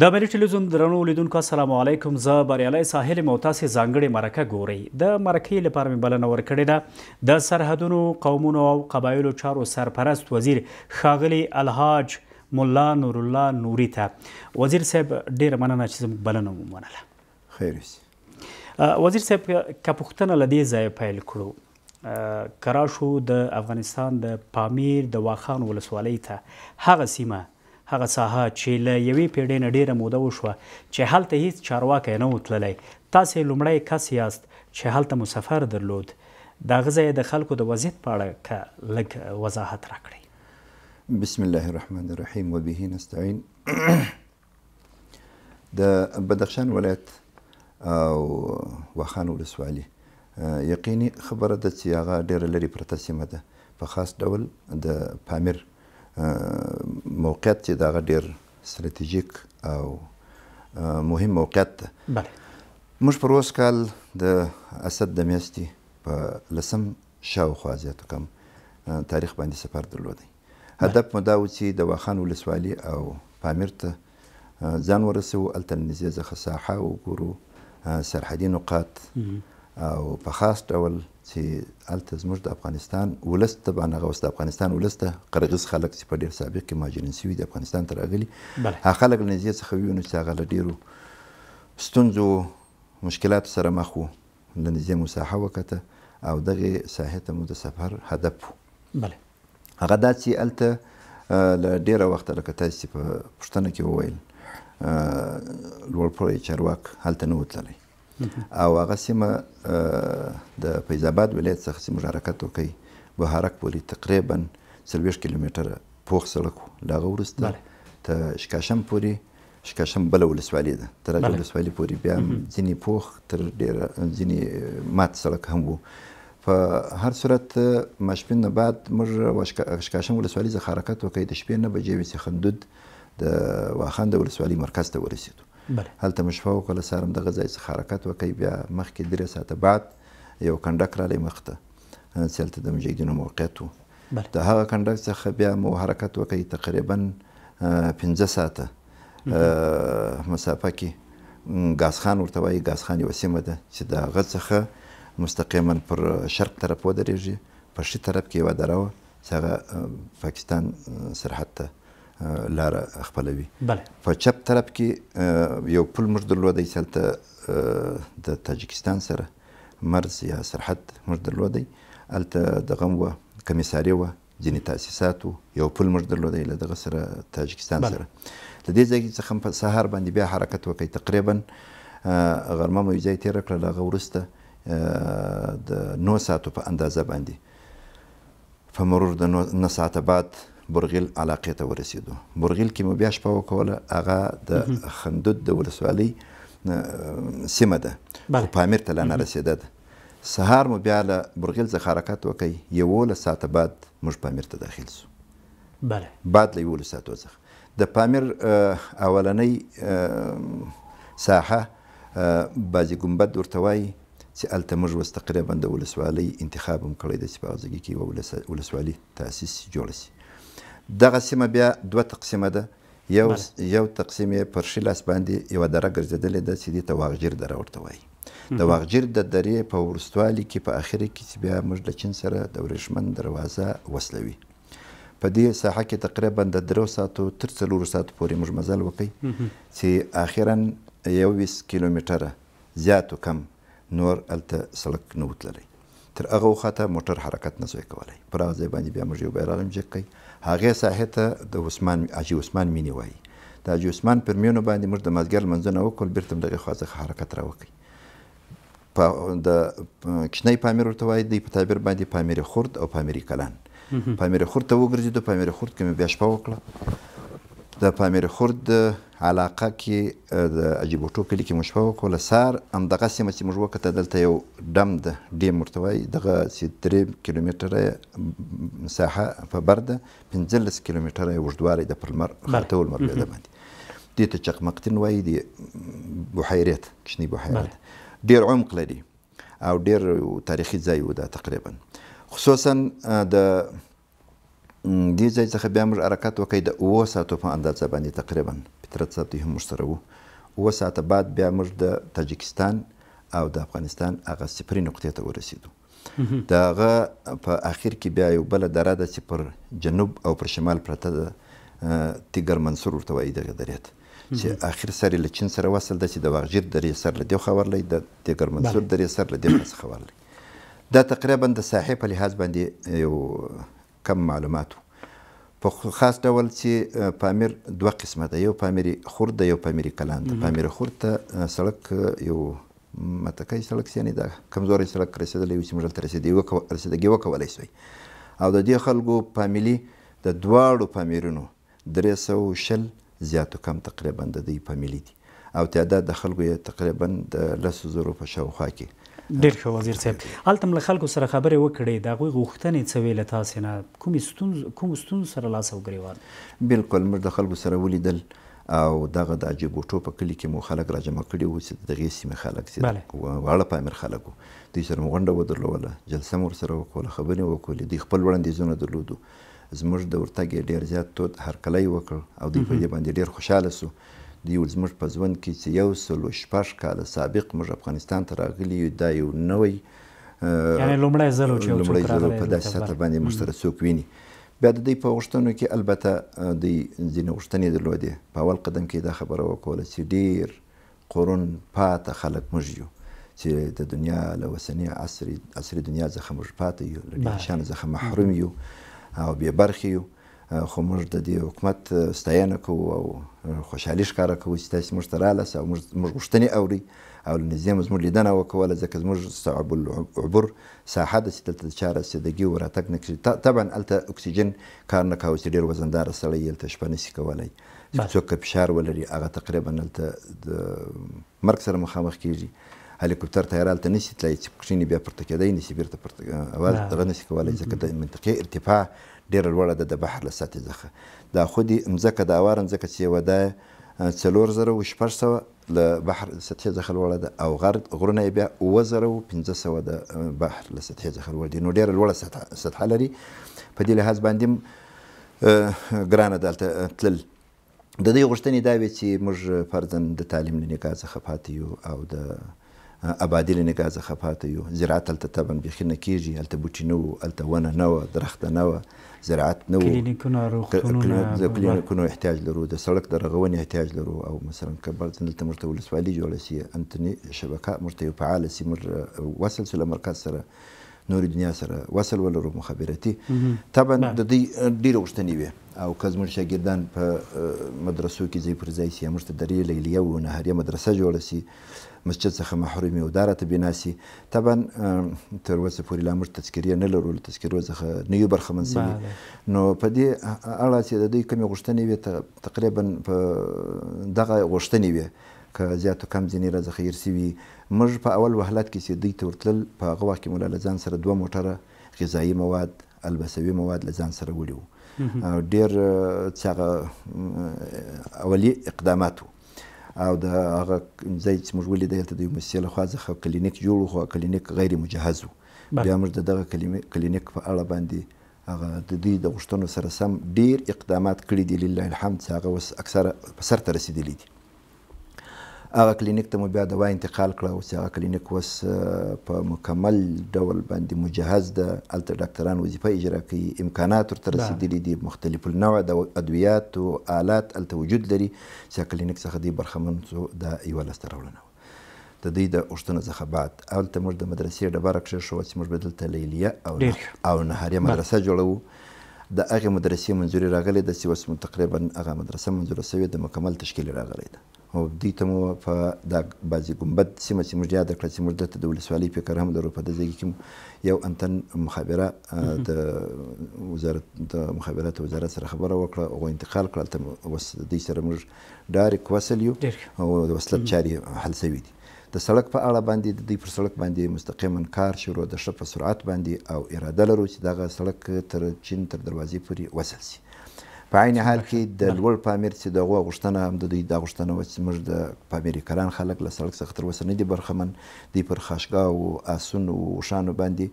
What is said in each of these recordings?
د ملي ټلویزیون درنو لیدونکو السلام علیکم زه بریالی ساحل یم او تاسې ځانګړې مرکه ګورئ د مرکې لپاره مې بلنه ورکړې ده د سرحدونو قومونو او قبایلو چارو سرپرست وزیر ښاغلی الحاج ملا نورالله نوري ته وزیر صاحب ډېره مننه چې زموږ بلنه ومنله خیر وسی وزیر صاحب که پوښتنه له دې ځایه پیل کړو که راشو د افغانستان د پامیر د واخان ولسوالۍ ته هغه سیمه هغه ساحه چې له یوې پیړۍ نه ډېره موده وشوه چې هلته هیڅ چارواکی نه و تللی تاسې لومړی کس یاست چې هلته مو سفر درلود د هغه ځای د خلکو د وضعیت په اړه که لږ وضاحت راکړئ بسم الله الرحمن الرحیم وبه نستعین د بدخشان ولایت او واخان ولسوالي یقیني خبره ده چې هغه ډېره لرې پرته سیمه ده، په خاص ډول د پامیر موقعیت چې د هغه ډېر ستراتیژیک او مهم موقعیت ده. بله. موږ پر اوس کال د اسد د میاشتې په لسم شاوخوا زیاتو کم تاریخ باندې سفر درلودی. هدف مو دا وو چی د واخان ولسوالی او پامیر ته ځان ورسوو هلته له نږدې ځخه ساحه وګورو سرحدی نقاط او په خاص ډول چی هلته زموږ د افغانستان ولس طبعا هغه اوس د افغانستان ولس ده قرغیز خلک چی په ډیر سابق کی مهاجرین شوی دی افغانستان ته راغلی هغه خلک له نږدې څخه ووینو چی هغه له ډیرو ستونزو مشکلاتو سره مخ وو له نږدې مو ساحه وکته او دغې ساحې ته مو د سفر هدف و. بله. هغه دا چې هلته له ډېره وخته لکه تاسې چې په پوښتنه کې وویل لوړپوړی چارواک هلته نه و تللی او هغه سیمه د فیض اباد ولایت څخه چې موږ حرکت وکړ بهارک پورې تقریبا څلوېښت کیلومتره پوخ سړک و له هغه وروسته ته شکاشم پورې شکاشم بله ولسوالي ده تر هغې ولسوالي پورې بیا ځینې پوخ تر ډېره ځینې مات سړک هم وو په هر صورت ماشپین نه بعد موږ شکاشم ولسوالي څخه حرکت وکړ د شپې نه بجې وې چې خندود د واخان د ولسوالۍ مرکز ته ورسېدو هلته مو شپه وکړه سهار هم دغه ځای څخه حرکت وکړ بیا مخکې درې ساعته بعد یو کنډک رالی مخته چې هلته د مجاهدینو موقعیت و د هغه کنډک څخه بیا مو حرکت وکړ تقریبا پنځه ساعته مسافه کې ګازخان ورته وایي ګازخان یوه سیمه ده چې د هغه څخه مستقیما پر شرق طرف ودرېږي په ښي طرف کې یوه دره وه چې هغه پاکستان سرحد ته لاره خپلوي په چپ طرف کې یو پل موږ درلودی چې هلته د تاجکستان سره مرز یا سرحد موږ درلودی هلته د غم وه کمیساری وه ځینی تاسیسات وو یو پل موږ درلودی له دغه سره تاجکستان بله. سره له دې ځای څخه هم په سهار باندې بیا حرکت وکړ تقریبا غرمه مو یو ځای تیره کړه له هغه وروسته د نو ساعتو په اندازه باندې په مرور د نو نه ساعته بعد برغیل علاقې ته ورسېدو. برغیل کې مو بیا شپه وکوله، هغه د خندود د ولسوالۍ سیمه ده، خو پامیر ته لا نه رسېده ده. سهار مو بیا له برغیل څخه حرکت وکړ، یوولس ساعته بعد موږ پامیر ته داخل شو. بعد له یوولس ساعتو څخه د پامیر اولنۍ ساحه بازي ګنبد ورته وايي، چې هلته موږ اوس تقریبا د ولسوالۍ انتخاب هم کړی دی چې په هغه ځګي کې یوه ولسوالي تاسیس شي، جوړه شي. دغه سیمه بیا دوه تقسیمه ده، یو یو تقسیم یې پر ښي لاس باندې یوه دره ګرځېدلې ده چې دې ته واغجیر دره ورته وایي. د واغجیر د درې په وروستوالي کې په اخره کې چې بیا موږ له چین سره د ورېښمن دروازه وصلوي. په دې ساحه کې تقریبا د درو ساعتو تر څلورو ساعتو پورې موږ مزل وکړ چې اخرا یوویشت کیلومتره زیات و کم نور هلته سړک نه و تللی. تر هغه وخته موټر حرکت نه شوای کولای. پر هغه ځای باندې بیا موږ یو بیرغ هم جګ کړ. هغې ساحې ته د عثمان، حاجي عثمان مینې وایي، د حاجي عثمان پر مینو باندې موږ د مازدیګر لمونځونه وکړل، بېرته هم دغې خوا څخه حرکت راوکړ. په د کوچنی پامیر ورته وایي، دوی په تعبیر باندې پامیري خرد او پامیري کلان. پامیر خرد ته وګرځیدو پامیر خرد کې مې بیا شپه وکړه د پامیر خرد علاقه کې د عجیبوټو کلی کې مو شپه وکړه سار هم دغه سیمه چې موږ وکته دلته یو ډم ده ډیم ورته وایي دغه چې درې کیلومتره مساحه په بر ده پنځلس کیلومتره اوږدوالی ده پر لمر خاته ولمر لویده باندې دې ته چقمقتین وایي د بحیرې ته کوچنی بحیره ده ډېر عمق لري او ډیر تاریخي ځای و دا تقریبا خصوصا د دې ځای څخه بیا موږ حرکت وکړ د اوه ساعتو په اندازه باندې تقریبا فطرت صاحب هم موږ سره وو اوه ساعته بعد بیا موږ د تاجکستان او د افغانستان هغه صفري نقطې ته ورسېدو د هغه په اخر کې بیا یو بله دره ده چې پر جنوب او پر شمال پرته ده تیګر منصور ورته وایي دغه درې ته چې اخر سر یې له چین سره وصل ده چې د واغجیر درې سر له دې خوا ورلی د تیګر منصور درې سر له دې خوا څخه ورلی دا تقریبا د ساحې په لحاظ باندې یو کم معلومات وو په خاص ډول چې پامیر دوه قسمه ده یو پامیر خرد ده یو پامیر کلان ده پامیر خرد ته سړک یو متکای سړک سیانی ده کمزوري سړک رسیدلی یو چې موږ ته رسیدلی وکو رسیدګي وکولای شي او د دې خلکو فامیلی د دواړو فامیرونو درې سوه او شل زیات و کم تقریبا د دوی فامیلي دي او تعداد د خلکو یې تقریبا د لسو زرو په شاوخوا کې ډېر ښه وزیر صاحب هلته هم له خلکو سره خبرې وکړې د هغوی غوښتنې څه وې له تاسې نه کومې ستونز کومو ستونزو سره لاس او ګریوان بلکل موږ د خلکو سره ولیدل او دغه د عجیب بوټو په کلي کې مو خلک راجمع کړي وو چې د دغې سیمې خلک چې بله. واړه پامیر خلک وو دوی سره مو غونډه ودرلوله جلسه مو ورسره وکوله خبرې مو وکولې دوی خپل وړاندیزونه درلودو زموږ د ورتګ يې ډېر زيات تود هرکلی وکړ او دی په دې باندې ډېر خوشحاله شو. دی وويل، زموږ په ژوند کې چې يو سل و شپږ کاله سابق موږ افغانستان ته راغلي يو، دا يو نوی، يعنې لومړی ځل و چې يو څوک راغلی و، په داسې سطح باندې موږ سره څوک ويني. بيا د دوی په غوښتنو کې البته دوی ځينې غوښتنې درلودې، په اول قدم کې يې دا خبره وکوله چې ډېر قرون پاته خلک موږ يو چې د دنيا له اوسني عصري عصري دنيا څخه موږ پاته يو له ډېرو شيانو څخه محروم يو او بې برخې يو خو موږ د دې حکومت ستاينه کوو او خوشحالي ښکاره کوو چې تاسې موږ ته رالاست او موږ موږ غوښتنې اوري او له نږدې مو زموږ لیدنه وکوله ځکه زموږ صعب العبور ساحه ده چې دلته د چا رسېدګي وراتګ نه کېږي طبعا هلته اکسیجن کار نه کاوه چې ډېر وزنداره سړی هلته شپه نه شي کولی چې څوک که فشار ولري هغه تقریبا هلته د مرګ سره مخامخ کیږي هلیکوپتر طیاره هلته نشي تلای چې کښیني بیا پورته کیدای نشي بیرته پورته اواز دغه نشي کولای ځکه د منطقې ارتفاع ډیره لوړه ده د بحر له سطحې ځخه دا خو دې مځکه د اواره مځکه چې یوه ده څلور زره او شپږ سوه له بحر د سطحې ځخه لوړه ده او غر غرونه یې بیا اووه زره او پنځه سوه د بحر له سطحې ځخه لوړ دي نو ډیره لوړه سطحه لري په دې لحاظ باندې ګرانه دالته تلل د دوی غوښتنې دا وې چې موږ فرضاً د تعلیم له نګاه څخه پاتې یو او د ابادي له نګاه څخه پاتې یو، زراعت هلته طبعاً بیخي نه کېږي، هلته بوټي نه وو، هلته ونه نه وه، درخته نه وه، زراعت نه وو، د کلینیکونو احتیاج لرو، د سړک د رغونې احتیاج لرو او مثلاً که فرضاً دلته موږ ته ولسوالي جوړه شي، انتني شبکه موږ ته یو فعاله شي، موږ وصل شو له مرکز سره، نورې دنیا سره وصل ولرو مخابرتي طبعا د دوی ډېرې غوښتنې وي او که زموږ شاګردان په مدرسو کې ځای پر ځای شي موږ ته درې لیلیه و نهریه مدرسه جوړه شي مسجد څخه محروم یو دا راته بنا شي طبعا تر اوسه پورې لا موږ تذکرې نه لرو له تذکرو څخه نه یو برخمن شوي نو په دې اړه چې د دوی کومې غوښتنې وي تقریبا په دغه غوښتنې وي که زیات و کم ځینې راځخه هیر شوي موږ په اول وهلت کې چې دوی ته ورتلل په هغه وخت کې مو لا له ځان سره دوه موټره غذایي مواد البسوي مواد له ځان سره وړي وو ډیر چې هغه اولي اقدامات وو او د هغه ځای چې موږ ولیدل هلته د یو موسسې له خوا ځخه کلینیک جوړ وو خو کلینیک غیر مجهز وو بیا موږ د دغه کلینیک په اړه باندې هغه د دوی د غوښتنو سره سم ډیر اقدامات کړي دي لله الحمد چې هغه اوس اکثره په سر ته رسیدلي دي هغه کلینیک ته مو بیا دوا انتقال کړه او چې هغه کلینیک اوس په مکمل ډول باندې مجهز ده هلته ډاکتران وظیفه اجرا کوي امکانات ورته رسیدلي دي مختلف النوع د ادویات او آلات هلته وجود لري چې کلینیک څخه دی برخمن شو دا یوه لاسته راوړنه وه د دوی د اوښتنو څخه بعد هلته موږ د مدرسې ډبره کښېښوه چې موږ به دلته ليليه او ډېر ښه. او نهاريه بله. مدرسه جوړوو. د هغې مدرسې منظوري راغلې ده چې اوس مو تقريباً هغه مدرسه منظوره شوې ده، مکمل تشکيل يې راغلی ده. او دوی ته مو په دا بازي ګنبد سيمه چې موږ ياده کړه چې موږ دلته د ولسوالۍ فکر هم لرو، په دې ځای کې مو يو انتن مخابره د وزارت د مخابراتو وزارت سره خبره وکړه، هغوی انتقال کړه، هلته مو اوس د دوی سره موږ ډارک وسل یو او د وسلت چاري حل سوي دي د سړک په اړه باندي د دوی پر سړک باندي مستقیما کار شروع د ښه په سرعت باندي او اراده لرو چي دغه سړک تر چین تر دروازي پوري وسل سي په عین حال کي د لوړ پامیر چي دغو غوښتنه هم د دوی دا غوښتنه وه چي زموږ د پامیري کران خلک له سړک څخه تر اوسه نه دي برخمن دوی پر خاشګاوو آسونو او اوښانو باندي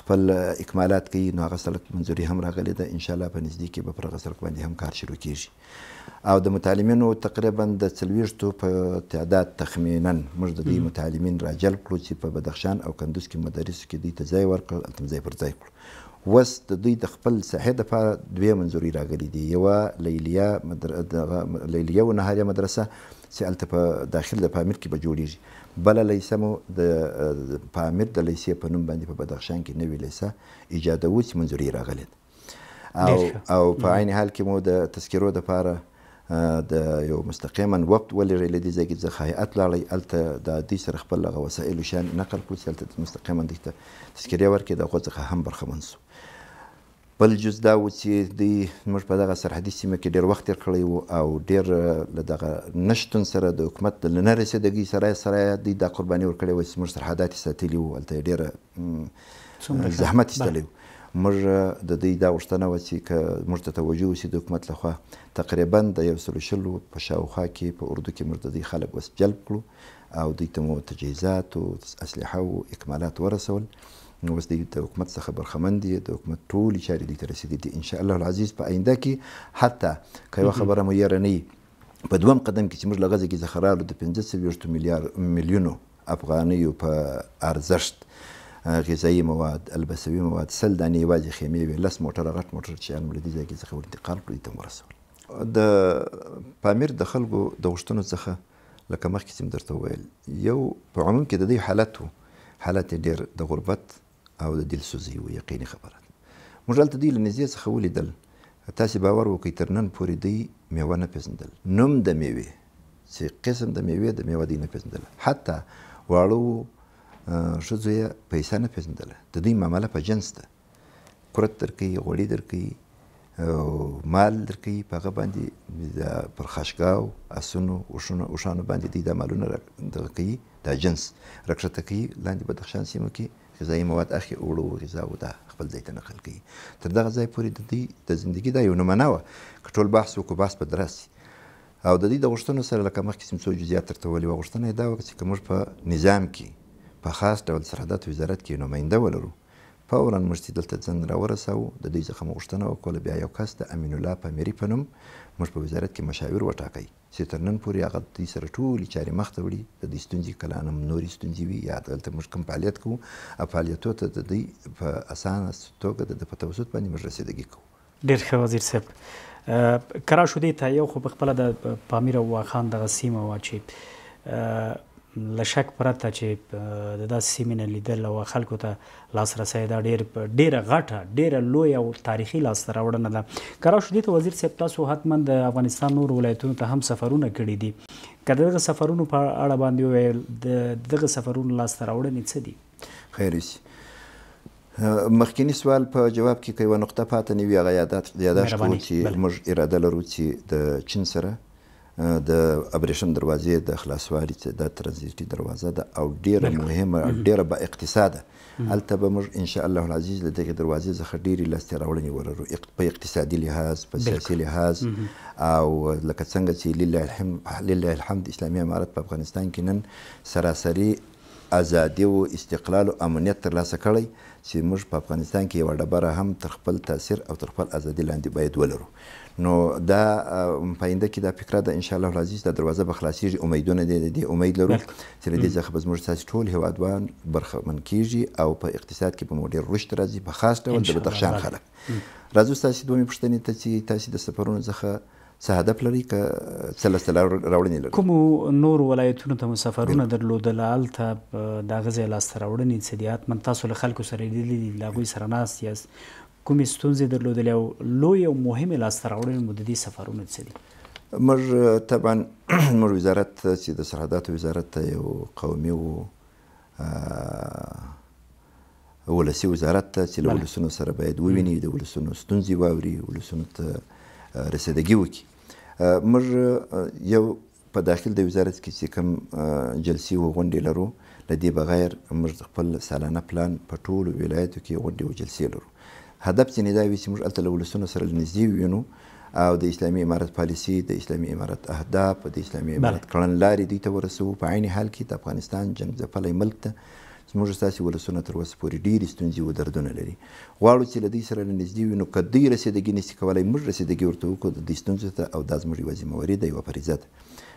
خپل اکمالات کوي نو هغه سړک منظوري هم راغلې ده انشاالله په نږدې کي به پر هغه سړک باندي هم کار شروع کیږي. او د متعلمینو تقریبا د څلویښتو په تعداد تخمینن موږ د دوی متعلمین را جلب کړو چې په بدخشان او کندوز کې مدرسو کې دوی ته ځای ورکړل هلته ځای پر ځای کړو وس د دوی د خپل ساحې د پاره دوه منظوري راغلي دي یو لیلیه مدر... لیلیه و نهاریه مدرسه چې الته په داخل د پامیر کې به جوړیږي بل لیسه مو د پامیر د لیسې په نوم باندې په بدخشان کې نوې لیسه ایجادوو چې منظوري راغلي ده او او په عین حال کې مو د تذکرو د پاره د یو مستقیما وقت ولري لدی ځای کې ځخه هیئت لاړی الته د دوی سره خپل غو وسایل شان نقل کړی چې الته مستقیما د تذکرې ورکې د غو ځخه هم برخمن سو بل جز دا و چې دوی موږ په دغه سرحدي سیمه کې ډیر وخت تیر کړی وو او ډیر له دغه نشتون سره د حکومت د لنه رسیدګۍ سره سره دوی دا قرباني ورکړې وه چې موږ سرحدات ساتلي وو هلته ډیره زحمت ایستلی وو موږ د دوی دا غوښتنه وه چې که موږ ته توجه وشي د حکومت لخوا تقریبا د یو سلو شلو په شاوخوا کې په اردو کې موږ د دوی خلک وس جلب کړو او دوی ته مو تجهیزات او اسلحه او اکمالات ورسول نو اوس دوی د حکومت څخه برخمن دي د حکومت ټولې چارې دوی ته رسېدلي دي انشاءالله العزیز په آینده کې حتی که یوه خبره مو یېره نه په دوم قدم کې چې موږ له غزه کې څخه رالو د پنځه څلوېښتو میلیونو افغانیو په ارزښت غذایي مواد، البسوي مواد، سل دانې یوازې خیمې وې، لس موټره غټ موټر چې انم له دې ځایګې څخه ورانتقال کړو دې ته مو ورسول. د پامیر د خلکو د غوښتنو څخه لکه مخکې چې مې درته وویل یو په عموم کې د دوی حالت و، حالت یې ډېر د غربت او د دلسوزۍ و یقیني خبره ده. موږ هلته دوی له نږدې څخه ولیدل. تاسې باور وکړئ تر نن پورې دوی مېوه نه پېژندل. نوم د مېوې، چې قسم د مېوې ده، مېوه دوی نه پېژندله. حتی واړو و ښځو یې پیسه نه پېژندله. د دوی معامله په جنس ده. کورت درکوي، غوړي درکوي او مال درکوي په هغه باندې پر خاشګاو اسونو اوښونو اوښانو باندې دوی دا مالونه دغه کوي دا جنس راکښته کوي لاندې بدخشان سیمو کې غذایي مواد اخلي اوړه او غذا او دا خپل ځای ته نقل کوي تر دغه ځای پورې د دوی د زندګي دا یو نمونه وه که ټول بحث وکړو بحث به دراسي او د دوی د غوښتنو سره لکه مخکې چې څو جزئیات درته ویلي وه غوښتنه یې دا وکړه چې که موږ په نظام کې په خاص ډول سرحداتو وزارت کې یو نماینده ولرو فورا موږ چې دلته زنګ راورساوو، د دوی څخه مو غوښتنه وکوله بیا یو کس د امین الله پامیري په نوم موږ په وزارت کې مشاور وټاکئ چې تر نن پورې هغه د دوی سره ټولې چارې مخ ته وړي، د دوی ستونزې که لا نم نورې ستونزې وي یا دلته موږ کوم فعالیت کوو او فعالیتو ته د دوی په اسانه توګه د ده په توسط باندې موږ رسیدګي کوو. ډیر ښه وزیر صاحب که راشو دې ته یو خو په خپله د پامیر او واخان دغه سیمه وه چې له شک پرته چې د داسې سیمې نه لیدل او خلکو ته لاسرسی دا ډیر ډیره غټه ډیره لوی او تاریخي لاسته راوړنه ده که راشو دې ته وزیر صاحب تاسو حتما د افغانستان نور ولایتونو ته هم سفرونه کړي دي که دغه سفرونو په اړه باندې وویل د دغه سفرونو لاسته راوړنې څه دي خیر اوسي مخکینی سوال په جواب کی که یوه نقطه پاته نه وی هغه یاداشت کوو چی موږ اراده لرو چی د چین سره د ابریشم دروازی د خلاصوالی چی دا ترانزیټی دروازه ده او ډیره مهمه او ډیره با اقتصاده هلته به موږ ان شاء الله العزیز له دغی دروازی څخه ډیری لاسته راوړنی ولرو په اقتصادی لحاظ په سیاسی لحاظ او لکه څنګه چی لله الحمد اسلامی امارت په افغانستان کی نن سراسری ازادیو، استقلال او امنیت ترلاسه کړی چې موږ په افغانستان کې یوه ډبره هم تر خپل تاثیر او تر خپل ازادي لاندې باید ولرو نو دا په آینده کې دا فکره ده انشاءالله العزیز دا دروازه به خلاصیږي امیدونه دې دې امید لرو چې له دې څخه به زموږ تاسې ټول هیوادوان برخمن کیږي او په اقتصاد کې به مو ډیر رشد راځي په خاص ډول د بدخشان خلک راځو تاسې دومې پوښتنې ته چې تاسې د سفرونو څخه څه هدف لری که څه لاسته راوړنی لری. کومو نورو ولایتونو ته مو سفرونه درلودل هلته د هغه ځای لاسته راوړنی څه دی حتما تاسو له خلکو سره لیدلی دی له هغوی سره ناست یاست کومی ستونزی درلودلی او لوی او مهمی لاسته راوړنی مو ددی سفرونو څه دی. موږ طبعا زموږ وزارت چی د سرحداتو وزارت ده یو قومی وو ولسي وزارت ته چې له ولسونو سره باید وویني د ولسونو ستونزې واوري ولسونو ته رسیدګي وکړي موږ یو په داخل د وزارت کې چې کوم جلسې او غونډې لرو له دې بغیر موږ خپل سالانه پلان په ټولو ولایتو کې غونډې او جلسې لرو هدف ځینې دا وي چې موږ هلته له ولسونو سره له نږدې ووینو او د اسلامي امارت پالیسي، د اسلامي امارت اهداف، د اسلامي امارت کړنلارې دوی ته ورسوو. په عین حال کې د افغانستان جنګ ځپلی ملک ته زموږ او ستاسې ولسونه تر اوسه پورې ډېرې ستونزې و دردونه لري. غواړو چې له دوی سره له نږدې ووینو، که دوی رسېدګي نه شي کولای، موږ رسېدګي ورته وکړو د دوی ستونزو ته او دا زموږ یوه ذمه وري ده، یوه فریضه ده.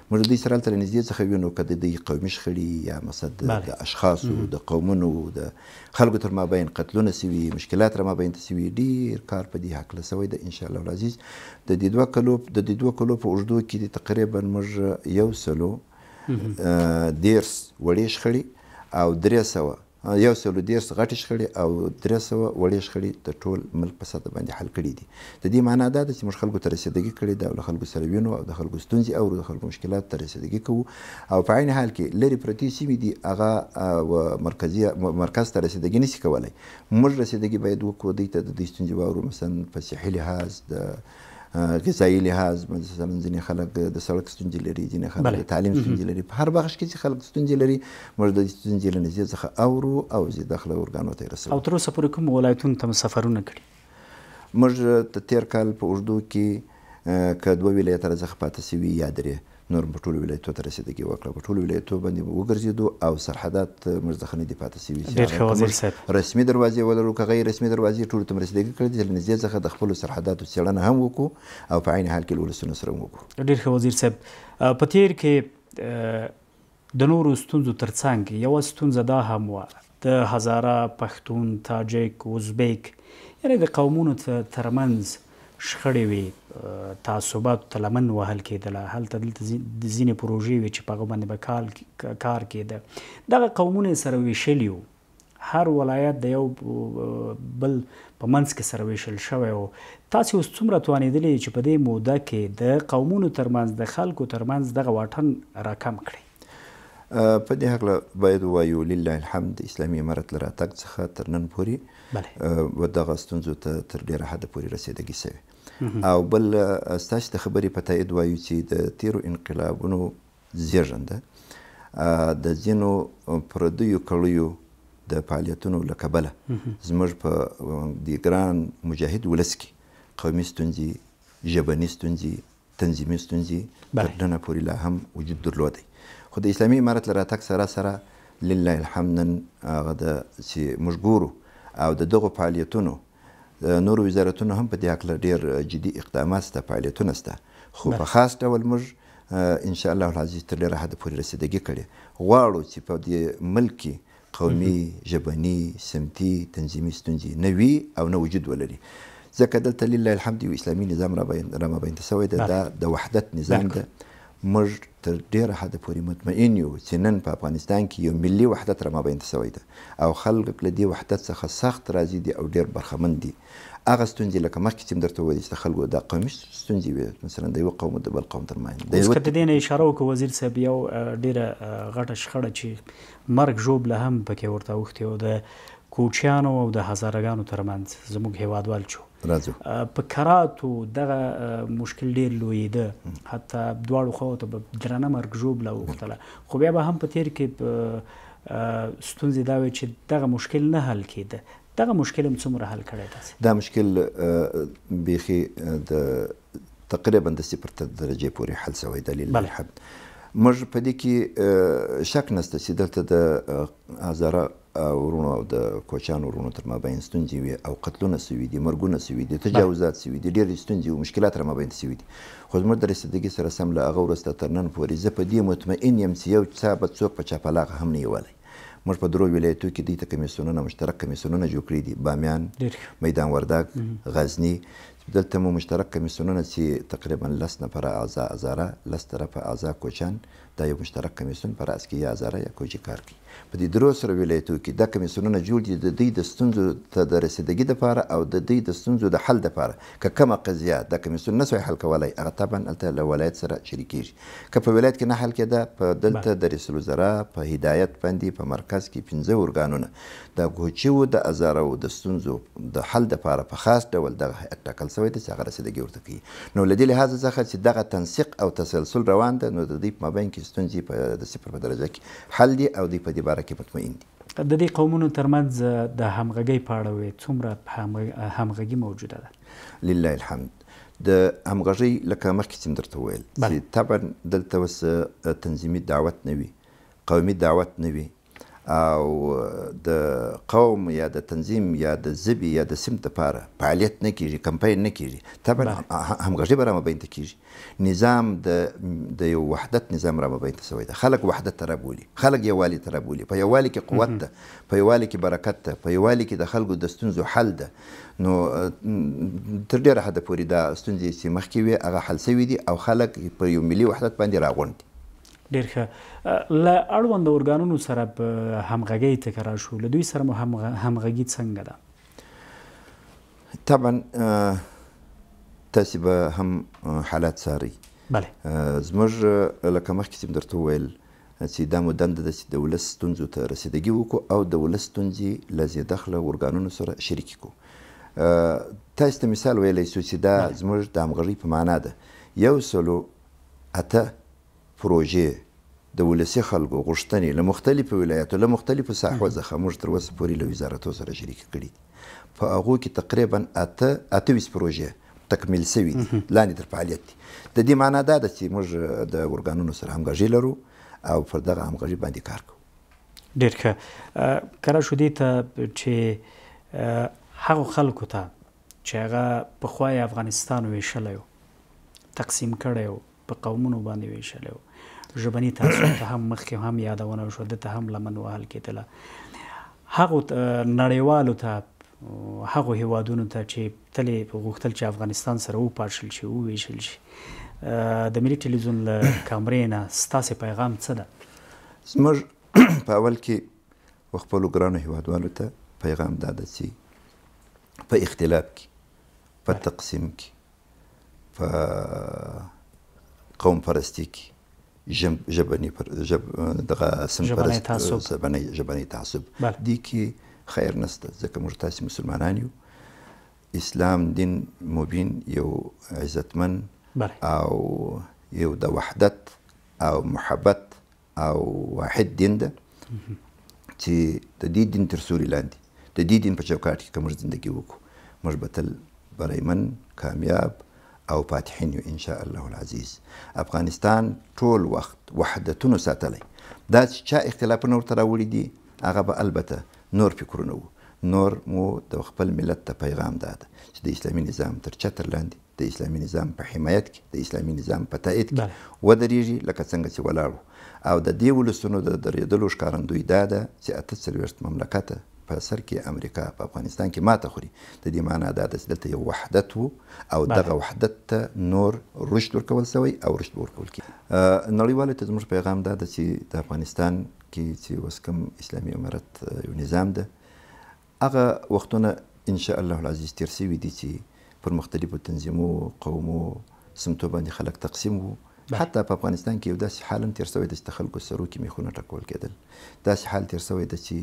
موږ د دوی سره هلته له نږدې څخه وینو که د دوی قومي شخړي یا مقصد د اشخاصو د قومونو د خلکو تر مابین قتلونه سوي مشکلات را مابین ته سوي ډیر کار په دې هکله سوی ده انشاءالله العزیز د دې دوه کلو د دې دوه کلو په اوږدو کې دي تقریبا موږ یو سلو دیرس وړې شخړي او درې سوه یو سل او دېرش غټې شخړې او درې سوه وړې شخړې د ټول ملک په سطحه باندې حل کړې دي. د دې مانا دا ده چې موږ خلکو ته رسېدګي کړې ده او له خلکو سره وینو او د خلکو ستونزې اورو، د خلکو مشکلاتو ته رسېدګي کوو او په عین حال کې لرې پرتې سیمې دي هغه و مرکزي مرکز ته رسېدګي نه شي کولای. موږ رسېدګي باید وکړو، دوی ته د دوی ستونزې واورو، مثلاً په صحي لحاظ، د. غذايي لحاظ مثلا ځینې خلک د سړک ستونزې لري، ځینې خلک د تعلیم ستونزې لري، په هر بخش کې چې خلک ستونزې لري موږ د ستونزې له نږدې څخه اورو او زی دخل ارګانو ته رسوو. او تر اوسه پورې کوم ولایتونو ته مو سفرونه کړي؟ موږ د تیر کال په اوږدو کې که دوه ولایته راڅخه پاتې شوي یا درې نور هم په ټولو ولایتو ته رسیدګي وکړه، په ټولو ولایتو باندې مو وګرځیدو او سرحدات موږ څخه نه دي پاتې شوي چې هغه که موږ رسمي دروازې ولرو که غیر رسمي دروازې ټولو ته مو رسیدګي کړې ده چې له نږدې څخه د خپلو سرحداتو څیړنه هم وکړو او په عین حال کې له ولسونو سره هم وګورو. ډیر ښه وزیر صاحب په تیر کې د نورو ستونزو تر څنګ یوه ستونزه دا هم وه، د هزاره، پښتون، تاجک، ازبیک یعنې د قومونو تر منځ شخړې وې، تعصباتو ته لمن وهل کېدله، هلته دلته ځینې پروژې وې چې په هغو باندې به کار کېده، دغه قومونه یې سره وېشلي وو. هر ولایت د یو بل په منځ کې سره ویشل شوی و. تاسې اوس څومره توانیدلي چې په دې موده کې د قومونو ترمنځ د خلکو ترمنځ دغه واټن راکم کړئ؟ په دې هکله باید ووایو لله الحمد د اسلامي امارت له راتګ څخه تر نن پورې و دغه ستونزو ته تر ډیره حده پورې رسیدګي شوې او بل ستاسې د خبرې په تایید وایو چې د تیرو انقلابونو زېږنده د ځینو پردیو کړیو د فعالیتونو له کبله زموږ په دې ګران مجاهد ولس کې قومي ستونزې، ژبني ستونزې، تنظیمي ستونزې تر ننه پورې لا هم وجود درلودی. خو د اسلامي امارت له راتګ سره سره لله الحمد نن هغه د چې موږ ګورو او د دغو فعالیتونو د نورو وزارتونو هم په دې هکله ډېر جدي اقدامات شته، فعالیتونه شته، خو په خاص ډول موږ ان شاء الله العزیز تر ډېره حده پورې رسیدګي کړې، غواړو چې په دې ملک کې قومي، ژبني، سمتي، تنظیمي ستونزې نه وي او نه وجود ولري، ځکه دلته لله الحمد یو اسلامي نظام رامابینته شوی دی، دا د وحدت نظام دی. موږ تر ډېره حده پورې مطمئن یو چې نن په افغانستان کې یو ملي وحدت رامابینځته شوی ده او خلک له دې وحدت څخه سخت راضي دي او ډېر برخمن دي. هغه ستونزې لکه مخکې چې مې درته وویل چې د خلکو دا قومي ستونزې وې، مثلاً د یوه قوم او د بل قوم ترمنځ د یوه. اوس که د دې نه اشاره وکړو وزیر صاحب، یو ډېره غټه شخړه چې مرګ ژوبله هم په کې ورته اوښتې او د کوچیانو او د هزاره ګانو ترمنځ زموږ هېوادوال چو. راځو په کراتو دغه مشکل ډیر لوی ده حتی دواړو خواو ته به درنه مرګ ژوبله وختله خو بیا به هم په تیر کې ستونزې دا وي چې دغه مشکل نه حل کیده دغه مشکل هم څومره حل کړی تاسو دا مشکل بیخي د تقریبا د صفر تر درجه پورې حل شوی دی لله الحمد موږ په دې کې شک نشته چې دلته د هزاره وروڼو او د کوچانو وروڼو تر مابین ستونزې وې او قتلونه سوي دي، مرګونه سوي دي، تجاوزات سوي دي، ډېرې ستونزې او مشکلات را مابین سوي دي، خو زموږ د رسیدګۍ سره سم له هغه وروسته تر نن پورې زه په دې مطمئن یم چې یو چا به څوک په چاپلاغه هم نه یې وهلی. موږ په درو ولایتو کې دوی ته کمېسیونونه، مشترک کمېسیونونه جوړ کړي دي، بامیان، میدان وردګ، غزني، دلته مو مشترک کمېسیونونه چې تقریبا لس نفره اعضا هزاره، لس طرفه اعضا کوچان، دا یو مشترک کمیسیون په راس کی یا ازاره یا کوجی کار کوي په دی درو سرو ولایتو کی دا کمیسیونونه جوړ دی د دوی د ستونزو ته د رسیدګی دپاره او د دوی د ستونزو د حل دپاره که کومه قضیه دا کمیسیون نسوای حل کولای هغه طبعا هلته له ولایت سره شریکیږي که په ولایت کی نه حل کیده په دلته د ریسلوزرا په هدایت باندی په مرکز کی پنځه ارګانونه د غوچيو د ازاروو د ستونزو د حل لپاره په خاص ډول دغه هيئت ټاکل شوی دی چې هغه رسيدګي ورته کوي نو له دې لحاظه څخه چې دغه تنسيق او تسلسل روان ده نو د دوی په مابين کې ستونزې په د صفر په درجه کې حل دي او دوی په دې باره کې مطمئين دي. د دې قومونو تر منځ د همغږۍ په اړه وې څومره همغږي موجوده ده؟ لله الحمد د همغږۍ لکه مخکې چې مې درته وويل چې طبعا دلته اوس تنظيمي دعوت نه وي قومي دعوت نه وي او د قوم یا د تنظیم یا د ژبې یا د سمت لپاره فعالیت نه کېږي، کمپاین نه کېږي، طبعا بله. همغږي به رامبینته کېږي. نظام د د یو وحدت نظام رامبینته شوی ده. خلک وحدت ته رابولي، خلک یووالي ته رابولي. په یووالي کې قوت ده، په یووالي کې برکت ده، په یووالي کې د خلکو د ستونزو حل ده. نو تر ډېره حده پورې دا ستونزې چې مخکې وې هغه حل شوې دي او خلک پر یو ملي وحدت باندې راغونډ دي. ډېر ښه. له اړوند ارګانونو سره په همغږۍ ته که راشو، له دوی سره مو همغږي څنګه ده؟ طبعا تاسې به هم حالات څارئ. بله. زموږ لکه مخکې چې مې درته وویل چې دا مو دنده ده چې د ولس ستونزو ته رسېدګي وکړو او د ولس ستونزې له زېدخله ارګانونو سره شریکې کړو. تاسې ته مثال ویلی شو چې دا زموږ د همغږۍ په معنا ده. یو سلو اته پروژې، د ولسي خلکو غوښتنې له مختلفو ولایتو، له مختلفو ساحو ځخه موږ تر اوسه پورې له وزارتو سره شریکې کړې دي. په هغو کې تقریباً اته، اته ویشت پروژې تکمیل شوې دي، لاندې تر فعالیت دي. د دې مانا دا ده چې موږ د ارګانونو سره همغږي لرو او پر دغه همغږي باندې کار کوو. ډېر ښه. که راشو دې ته چې هغو خلکو ته چې هغه پخوا یې افغانستان وېشلی و، تقسیم کړی و، په قومونو باندې ویشلی و ژبني تعصب ته هم مخکې هم یادونه وشوه ده ته هم لمن وهل کېدله هغو نړیوالو ته هغو هیوادونو ته چې تل غوښتل چې افغانستان سره وپاشل شي وویشل شي د ملي ټلویزیون له کامرې نه ستاسو پیغام څه ده زموږ په اول کې خپل ګرانو هیوادوالو ته پیغام دا ده چې په اختلاف کې په تقسیم کې په قوم پرستی کې ژبنی پر ژب دغه سن ژبنی تعصب ژبنی ژبنی تعصب دی کې خیر نشته ځکه موږ تاسو مسلمانان یو اسلام دین مبین یو عزتمن او یو د وحدت او محبت او واحد دین ده چې د دې دین تر سوري لاندې د دې دین په چوکاټ کې که موږ زندگی وکړو موږ به تل بریمن کامیاب او فاتحین یو ان شاء الله العزیز افغانستان ټول وخت وحدتونو ساتلی دا چې چا اختلافونه ورته راوړي دي هغه به البته نور فکرونه وو نور مو د خپل ملت ته پیغام دا ده چې د اسلامي نظام تر چتر لاندې د اسلامي نظام په حمایت کې، د اسلامي نظام په تائید کې ودریږي، لکه څنګه چې ولاړ وو. او د دې ولسونو د دریدلو ښکارندوی دا ده چې اته څلوېښت مملکته په سر کې امریکا په افغانستان کې ماته خوري، د دې مانا دا ده چې دلته یو وحدت وو او دغه وحدت ته نور رشد ورکول شوی او رشد به ورکول کېږي. نړیوالو ته زموږ پیغام دا ده چې د افغانستان کې چې اوس کوم اسلامي امارت یو نظام ده، هغه وختونه ان شاء الله العزیز تیر سوي دي چي پر مختلفو تنظیمو، قومو، سمتو باندي خلک تقسیم وو. بله. حتی په افغانستان کي یو داسي حال هم تیر سوی ده چي د خلکو سرو کي میخونه ټکول کیدل. داسي حال تیر سوی ده چي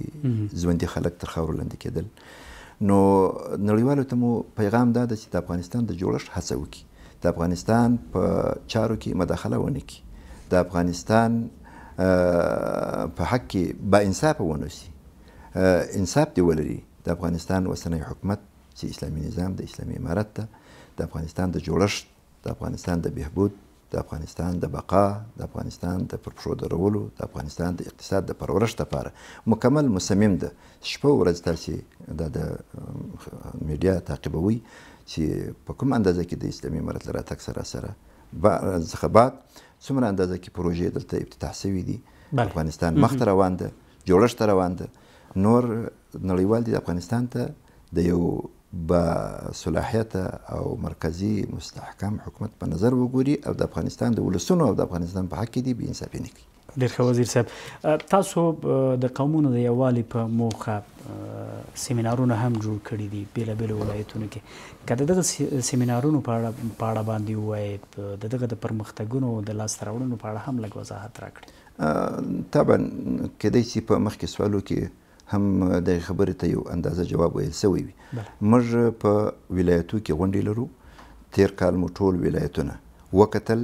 ژوندي خلک تر خاورو لاندي کیدل. نو نړیوالو ته مو پیغام دا ده چي د افغانستان د جوړښت هڅه وکړي. د افغانستان په چارو کي مداخله ونه کړي. د افغانستان په حق کي با انصافه ونه سي. انصاف دې ولري د افغانستان اوسنی حکومت چې اسلامي نظام د اسلامي امارت ده د افغانستان د جوړښت د افغانستان د بهبود د افغانستان د بقا د افغانستان د پر پښو درولو د افغانستان د اقتصاد د پرورښت لپاره مکمل مصمم ده شپه ورځ تاسو د د میډیا تعقیبوي چې په کوم اندازه کې د اسلامي امارت لره تک سره سره څخه بعد څومره اندازه کې پروژې دلته افتتاح شوې دي افغانستان مخ روان ده جوړښت ته روان ده نور نړیوال دي افغانستان ته د یو با صلاحیت او مرکزی مستحکم حکومت په نظر وګوري او د افغانستان د ولسونو او د افغانستان په حق کې دي بی انصافي نه کوي ډیر ښه وزیر صاحب تاسو د قومونو د یووالي په موخه سیمینارونه هم جوړ کړي دي بیلابیل ولایتونو کې کله دغه سیمینارونو په اړه په اړه باندې وایي دغه د پرمختګونو د لاس راوړنو په اړه هم لږ وضاحت راکړي طبعا کېدای شي په مخکې سوالو کې هم دغې خبرې ته یو اندازه جواب ویل شوی وي. موږ په ولایتو کې غونډې لرو، تېر کال مو ټول ولایتونه وکتل،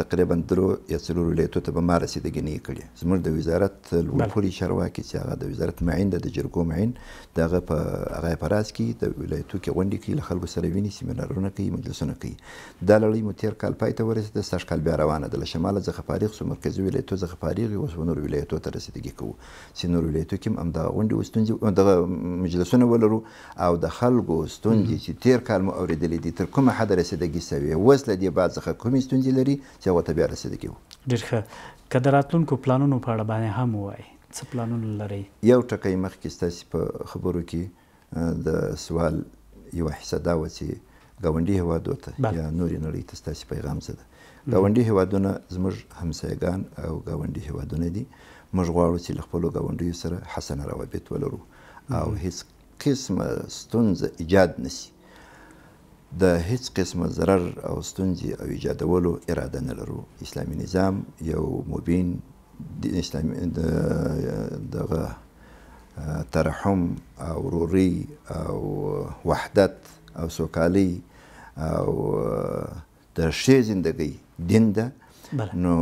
تقریبا درو یا څلور ولایتو ته به ما رسیدګنې یې کړې، زموږ د وزارت لوړپوړي چارواکي چې هغه د وزارت معین ده، د جرګو معین، د هغه په هغه اپاراس کې د ولایتو کې غونډې کوي، له خلکو سره ویني، سیمینارونه کوي، مجلسونه کوي. دا لړۍ مو تیر کال پای ته ورسیده سږ کال بیا روانه ده له شماله ځخه فاریغ سو مرکزي ولایتو ځخه فاریغ یو اوس به نورو ولایتو ته رسیدګي کوو سي نورو ولایتو کي هم همدغه غونډي او ستونزي دغه مجلسونه ولرو او د خلګو ستونزي چي تیر کال مو اوریدلي دي تر کومه حده رسیدګي سوې اوس له دې بعد ځخه کومي ستونزي لري چي هغو ته بیا رسیدګي وکړو. ډېر ښه. که د راتلونکو پلانونو په اړه باندې هم ووایئ، څه پلانونه لرئ؟ یو ټکی مخکي ستاسي په خبرو کي د سوال یوه حصه دا وه چې ګاونډي هیوادو ته بله. یا نورې نړۍ ته ستاسې پیغام څه ده؟ ګاونډي هیوادونه زموږ همسایګان او ګاونډي هیوادونه دي. موږ غواړو چې له خپلو ګاونډیو سره حسنه روابط ولرو او هیڅ قسمه ستونزه ایجاد نه شي. د هیڅ قسمه ضرر او ستونزې او ایجادولو اراده نه لرو. اسلامي نظام یو مبین، د اسلامي د دغه ترحم او وروري او وحدت او سوکالي او د ښې زندګۍ دین ده نو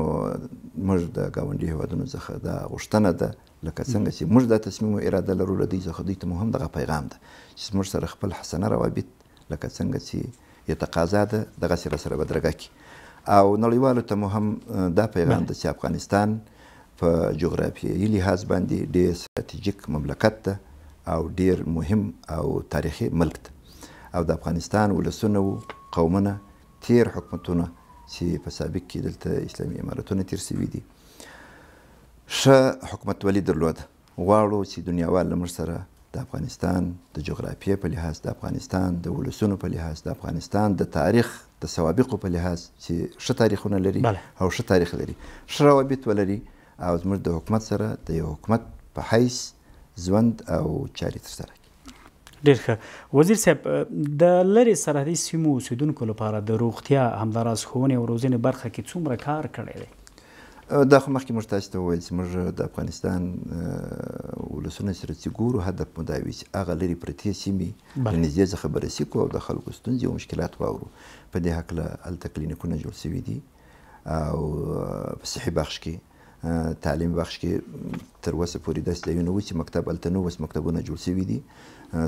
موږ د ګاونډي هیوادونو څخه دا غوښتنه ده لکه څنګه چې موږ دا تصمیم او اراده لرو له دوی څخه دوی ته مو هم دغه پیغام ده چې موږ سره خپل حسنه روابط لکه څنګه چي يې تقاضا ده دغسي راسره بدرګه کړي او نړيوالو ته مو هم دا پيغام ده چي افغانستان په جغرافيايي لحاظ باندي ډير ستراتيژيک مملکت ده او ډير مهم او تاريخي ملک ده او د افغانستان ولسونه وو قومونه تير حکومتونه چي په سابق کي دلته اسلامي امارتونه تير سوي دي ښه حکومتولي درلوده غواړو چې دنیاوال له موږ سره د افغانستان د جغرافیې په لحاظ، د افغانستان د ولسونو په لحاظ، د افغانستان د تاریخ د سوابقو په لحاظ چې ښه تاریخونه لري او ښه تاریخ لري، ښه روابط ولري او زموږ د حکومت سره د یو حکومت په حیث ژوند او چارې ترسره کړي. ډیر ښه وزیر صاحب د لری سرحدي سیمو اوسیدونکو لپاره د روغتیا همداراز ښوونې او روزنې برخه کې څومره کار کړی دی دا خو مخکې موږ تاسو ته وویل چې موږ د افغانستان ولسونه سره چې ګورو هدف مو دا وي چې هغه لرې پرتې سیمې له نږدې څخه بررسي کړو او د خلکو ستونزې او مشکلات واورو په دې هکله هلته کلینیکونه جوړ شوي دي او په صحي بخش کې تعلیم بخش کې تر اوسه پورې داسې ځایونه وو چې مکتب هلته نه اوس مکتبونه جوړ شوي دي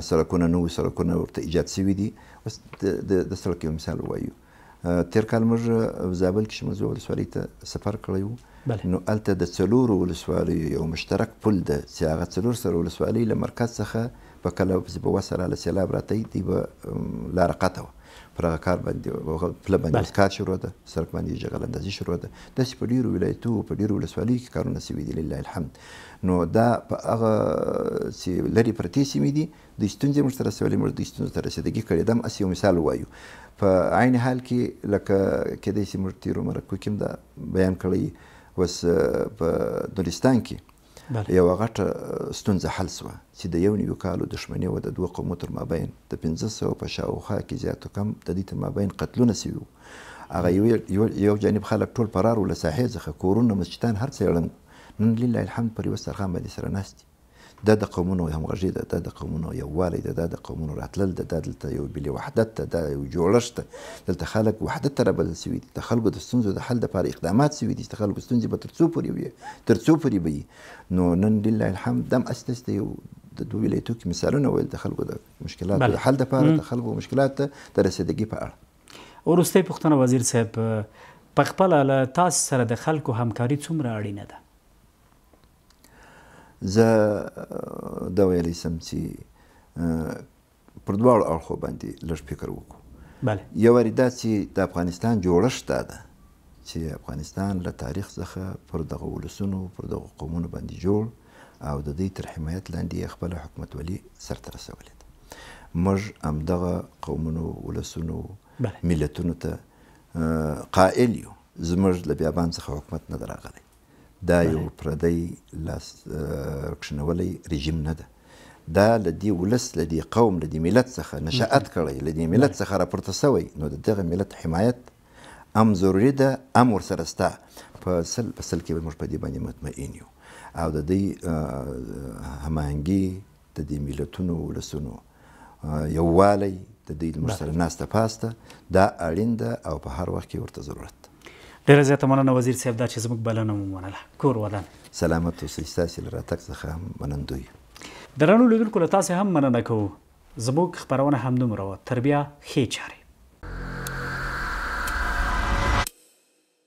سړکونه نه وو سړکونه ورته ایجاد شوي دي اوس د سړک یو مثال وایو تیر کال موږ زابل کې شمزو ولسوالۍ ته سفر کړی وو نو هلته د څلورو ولسوالیو یو مشترک پل ده چې هغه څلور سره ولسوالۍ له مرکز څخه په کله چې به وس راله سیلاب راته دی به لار قطع وه پر هغه کار باندې پله باندې کار شروع ده سرک باندې جغل اندازي شروع ده داسې په ډیرو ولایتو په ډیرو ولسوالیو کې کارونه سوي دي لله الحمد نو دا په هغه چې لري پرتې سیمې دي د ستونزې موږ ته رسولې موږ د ستونزو ته رسیدګي کړې دم اسی یو مثال وایو په عین حال کې لکه کېدای سي موږ تیرو مرکو کې هم دا بیان کړی وس په نورستان کې یوه غټه ستونزه حل شوه چې د یو نوي کالو دښمني وه د دوو قومو تر مابین د پنځه سوه په شاوخوا کې زیات و کم د دوی تر مابین قتلونه شوي وو هغه یو جانب خلک ټول فرار وو له ساحې څخه کورونه مسجدان هر څه یې ړنګ وو نن لله الحمد پر یوه دسترخوان باندې سره ناست دي دا د قومونو همغږي ده دا د قومونو یووالی ده دا د قومونو راتلل ده دا دلته یو ملي وحدت ده دا یو جوړښت ده دلته خلک وحدت ته رابلل شوي دي، د خلکو د ستونزو د حل لپاره اقدامات شوي دي چې د خلکو ستونزې به تر څو پورې وي، تر څو پورې به وي، نو نن لله الحمد دم اسې تاسې ته یو د دوو ولایتو کې مثالونه ویل د خلکو د مشکلاتو د حل لپاره، د خلکو مشکلات ته د رسیدګي په اړه. وروستۍ پوښتنه وزیر صاحب، په خپله له تاسې سره د خلکو همکاري څومره اړینه ده؟ زه دا ویلی شم چې پر دواړو اړخو باندې لږ فکر وکړو. بله. یو واري دا چې د افغانستان جوړښت دا ده چې افغانستان له تاریخ څخه پر دغو ولسونو، پر دغو قومونو باندې جوړ او د دوی تر حمایت لاندې یې خپله حکومتولي سرته رسولې ده. موږ همدغه قومونو، ولسونو، بله. ملتونو ته قائل یو. زموږ له بیابان څخه حکومت نه ده راغلی. دا یو پردی لاس کښنولی رژیم نه ده. دا له دې ولس، له دې قوم، له دې ملت څخه نشأت کړی، له دې ملت څخه راپورته شوی، نو د دغه ملت حمایت ام ضروري ده ام ورسره شته. په سل په سل کې به موږ په دې باندې مطمئن یو او د دوی هماهنګي، د دې ملتونو ولسونو یووالی د دوی زموږ سره ناسته پاسته دا اړین ده او په هر وخت کې ورته ضرورت ده. ډېره زیاته مننه وزیر صاحب دا چې زموږ بلنه مو منله. کور ودان. سلامت اوسئ، ستاسې له راتګ څخه هم منندوی یو. درنو لیدونکو له تاسې هم مننه کوو، زموږ خپرونه همدومره وه، تر بیا ښې چارې.